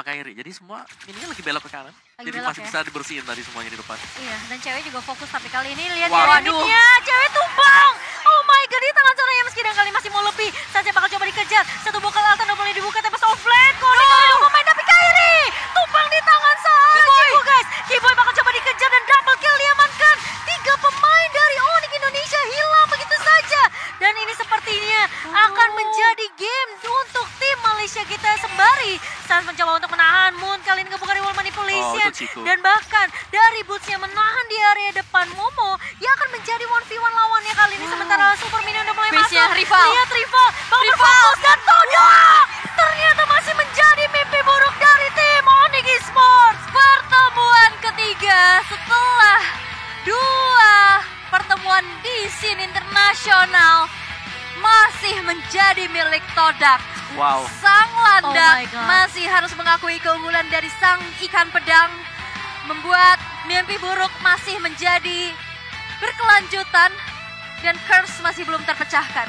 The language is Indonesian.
Kairi. Jadi semua ini lagi belok ke kanan. Lagi Jadi belok masih ya? bisa dibersihin tadi semuanya di depan. Iya, dan cewek juga fokus tapi kali ini lihat Wow. dinamiknya. Cewek tumbang. Oh my god, di tangan Soraya meski dan kali masih mau lebih. Saja bakal coba dikejar. Satu bokal altar udah boleh dibuka tapi flank. Konek kali dua pemain tapi Kairi. Tumbang di tangan saja. Kiboy. guys. Kiboy bakal coba dikejar dan double kill diamankan. Tiga pemain dari Onyx Indonesia hilang begitu saja. Dan ini sepertinya akan menjadi game untuk tim Malaysia kita saat mencoba untuk menahan Moon kali ini kebuka reward manipulation Oh, dan bahkan dari bootsnya menahan di area depan Momo yang akan menjadi 1v1 lawannya kali ini sementara Super Minion udah mulai Face-nya masuk. rival. lihat rival bakal Rival. berfokus dan Todo ternyata masih menjadi mimpi buruk dari tim Onyx Esports. Pertemuan ketiga setelah dua pertemuan di scene internasional masih menjadi milik Todak. Wow. Sang Oh landak God. masih harus mengakui keunggulan dari sang ikan pedang membuat mimpi buruk masih menjadi berkelanjutan dan curse masih belum terpecahkan.